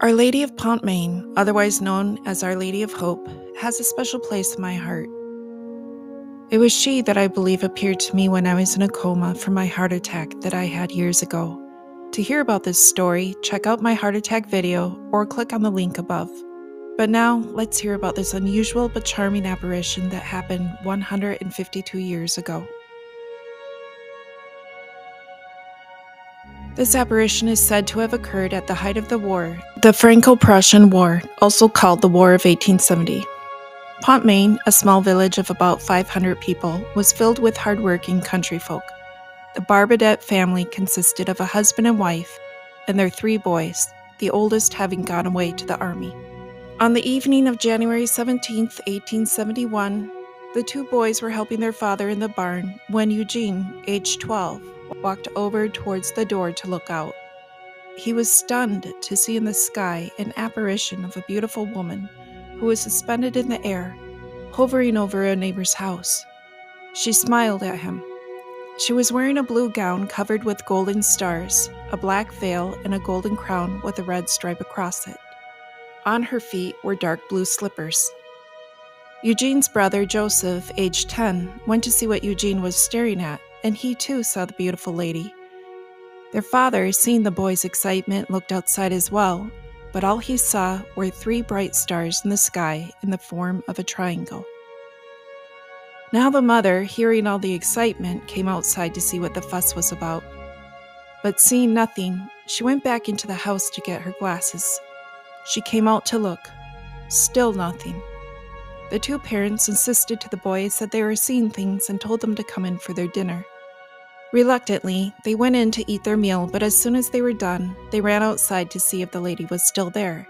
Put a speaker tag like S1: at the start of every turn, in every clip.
S1: Our Lady of Pontmain, otherwise known as Our Lady of Hope, has a special place in my heart. It was she that I believe appeared to me when I was in a coma from my heart attack that I had years ago. To hear about this story, check out my heart attack video or click on the link above. But now, let's hear about this unusual but charming apparition that happened 152 years ago. This apparition is said to have occurred at the height of the war, the Franco Prussian War, also called the War of 1870. Pontmain, a small village of about 500 people, was filled with hardworking country folk. The Barbadette family consisted of a husband and wife and their three boys, the oldest having gone away to the army. On the evening of January 17, 1871, the two boys were helping their father in the barn when Eugene, aged 12, walked over towards the door to look out. He was stunned to see in the sky an apparition of a beautiful woman who was suspended in the air, hovering over a neighbor's house. She smiled at him. She was wearing a blue gown covered with golden stars, a black veil, and a golden crown with a red stripe across it. On her feet were dark blue slippers. Eugene's brother, Joseph, aged 10, went to see what Eugene was staring at and he too saw the beautiful lady. Their father, seeing the boy's excitement, looked outside as well, but all he saw were three bright stars in the sky in the form of a triangle. Now the mother, hearing all the excitement, came outside to see what the fuss was about. But seeing nothing, she went back into the house to get her glasses. She came out to look. Still nothing. The two parents insisted to the boys that they were seeing things and told them to come in for their dinner. Reluctantly, they went in to eat their meal, but as soon as they were done, they ran outside to see if the lady was still there.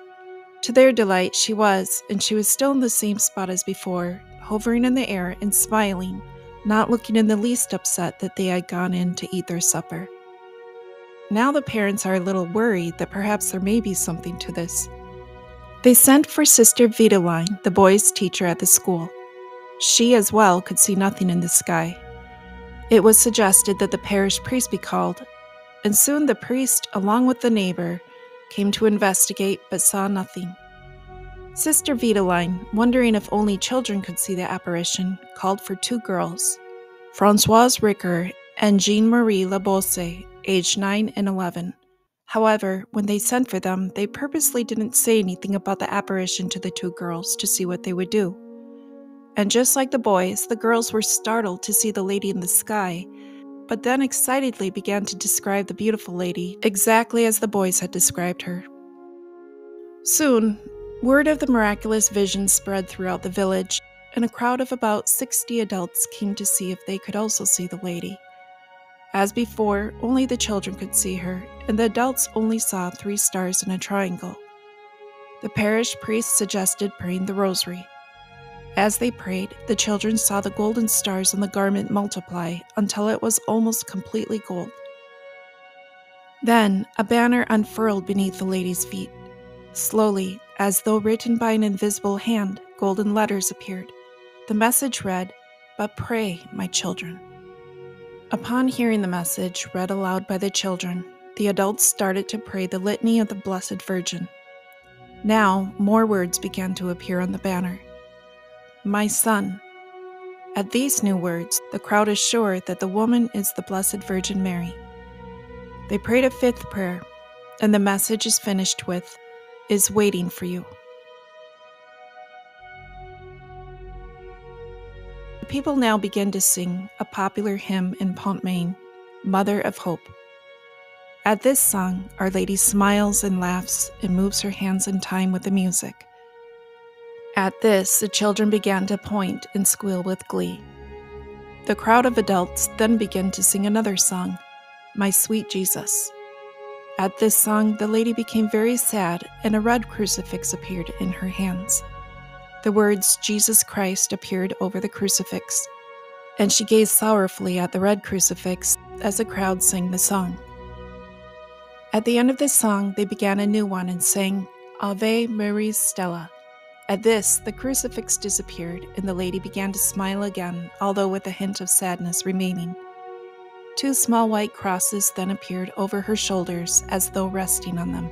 S1: To their delight, she was, and she was still in the same spot as before, hovering in the air and smiling, not looking in the least upset that they had gone in to eat their supper. Now the parents are a little worried that perhaps there may be something to this. They sent for Sister Vitaline, the boys' teacher at the school. She as well could see nothing in the sky, it was suggested that the parish priest be called, and soon the priest, along with the neighbor, came to investigate but saw nothing. Sister Vitaline, wondering if only children could see the apparition, called for two girls, Francoise Ricker and Jean Marie Labosse, aged 9 and 11. However, when they sent for them, they purposely didn't say anything about the apparition to the two girls to see what they would do. And just like the boys, the girls were startled to see the lady in the sky, but then excitedly began to describe the beautiful lady exactly as the boys had described her. Soon, word of the miraculous vision spread throughout the village, and a crowd of about 60 adults came to see if they could also see the lady. As before, only the children could see her, and the adults only saw three stars in a triangle. The parish priest suggested praying the rosary. As they prayed, the children saw the golden stars on the garment multiply until it was almost completely gold. Then a banner unfurled beneath the lady's feet. Slowly, as though written by an invisible hand, golden letters appeared. The message read, But pray, my children. Upon hearing the message read aloud by the children, the adults started to pray the litany of the Blessed Virgin. Now, more words began to appear on the banner. My son. At these new words, the crowd is sure that the woman is the Blessed Virgin Mary. They prayed a fifth prayer, and the message is finished with, is waiting for you. The people now begin to sing a popular hymn in Pontmain, Mother of Hope. At this song, Our Lady smiles and laughs and moves her hands in time with the music. At this, the children began to point and squeal with glee. The crowd of adults then began to sing another song, My Sweet Jesus. At this song, the lady became very sad, and a red crucifix appeared in her hands. The words Jesus Christ appeared over the crucifix, and she gazed sorrowfully at the red crucifix as the crowd sang the song. At the end of the song, they began a new one and sang Ave Maris Stella. At this, the crucifix disappeared, and the lady began to smile again, although with a hint of sadness remaining. Two small white crosses then appeared over her shoulders as though resting on them.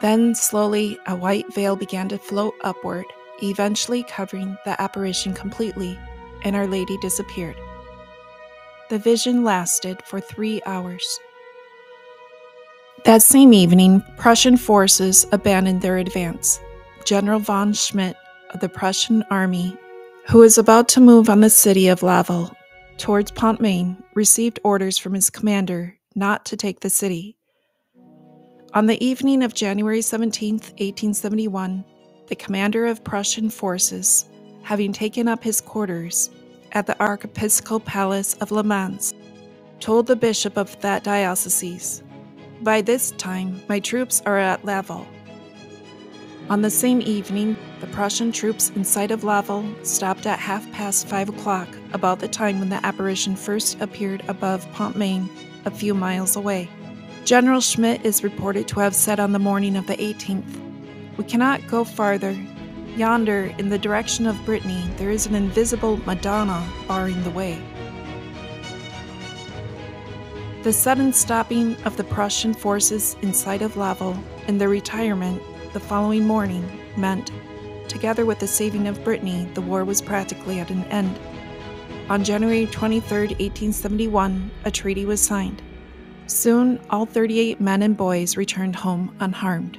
S1: Then, slowly, a white veil began to float upward, eventually covering the apparition completely, and Our Lady disappeared. The vision lasted for three hours. That same evening, Prussian forces abandoned their advance. General von Schmidt of the Prussian army, who was about to move on the city of Laval towards Pont-Main, received orders from his commander not to take the city. On the evening of January 17, 1871, the commander of Prussian forces, having taken up his quarters at the Archiepiscopal Palace of Le Mans, told the bishop of that diocese, By this time, my troops are at Laval. On the same evening, the Prussian troops in sight of Laval stopped at half past five o'clock, about the time when the apparition first appeared above Pont-Main, a few miles away. General Schmidt is reported to have said on the morning of the 18th, We cannot go farther. Yonder, in the direction of Brittany, there is an invisible Madonna barring the way. The sudden stopping of the Prussian forces in sight of Laval and their retirement the following morning meant, together with the saving of Brittany, the war was practically at an end. On January 23, 1871, a treaty was signed. Soon, all 38 men and boys returned home unharmed.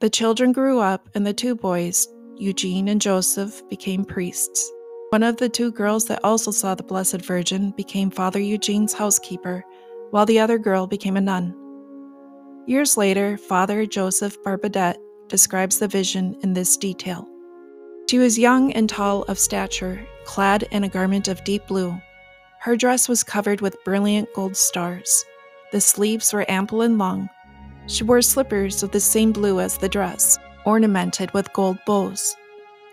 S1: The children grew up, and the two boys, Eugene and Joseph, became priests. One of the two girls that also saw the Blessed Virgin became Father Eugene's housekeeper, while the other girl became a nun. Years later, Father Joseph Barbadette describes the vision in this detail. She was young and tall of stature, clad in a garment of deep blue, her dress was covered with brilliant gold stars. The sleeves were ample and long. She wore slippers of the same blue as the dress, ornamented with gold bows.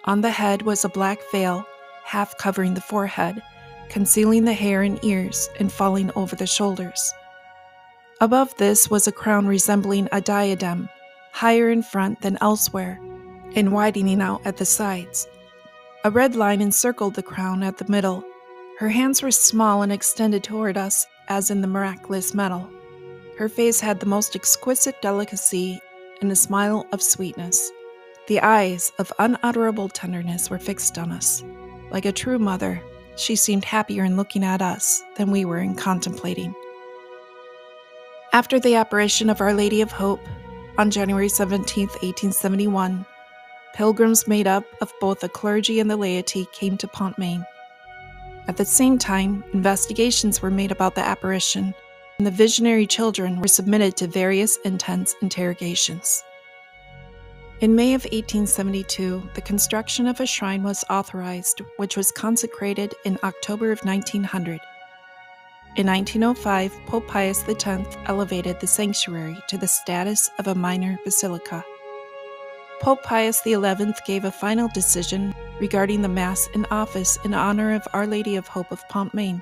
S1: On the head was a black veil, half covering the forehead, concealing the hair and ears and falling over the shoulders. Above this was a crown resembling a diadem, higher in front than elsewhere, and widening out at the sides. A red line encircled the crown at the middle, her hands were small and extended toward us, as in the miraculous medal. Her face had the most exquisite delicacy and a smile of sweetness. The eyes of unutterable tenderness were fixed on us. Like a true mother, she seemed happier in looking at us than we were in contemplating. After the apparition of Our Lady of Hope on January 17, 1871, pilgrims made up of both the clergy and the laity came to Pont-Main. At the same time, investigations were made about the apparition, and the visionary children were submitted to various intense interrogations. In May of 1872, the construction of a shrine was authorized, which was consecrated in October of 1900. In 1905, Pope Pius X elevated the sanctuary to the status of a minor basilica. Pope Pius XI gave a final decision regarding the Mass in office in honor of Our Lady of Hope of Pont-Main.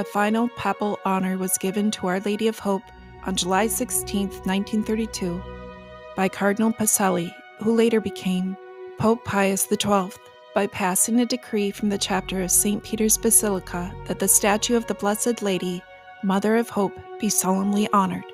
S1: A final papal honor was given to Our Lady of Hope on July 16, 1932, by Cardinal Pacelli, who later became Pope Pius XII, by passing a decree from the chapter of St. Peter's Basilica that the statue of the Blessed Lady, Mother of Hope, be solemnly honored.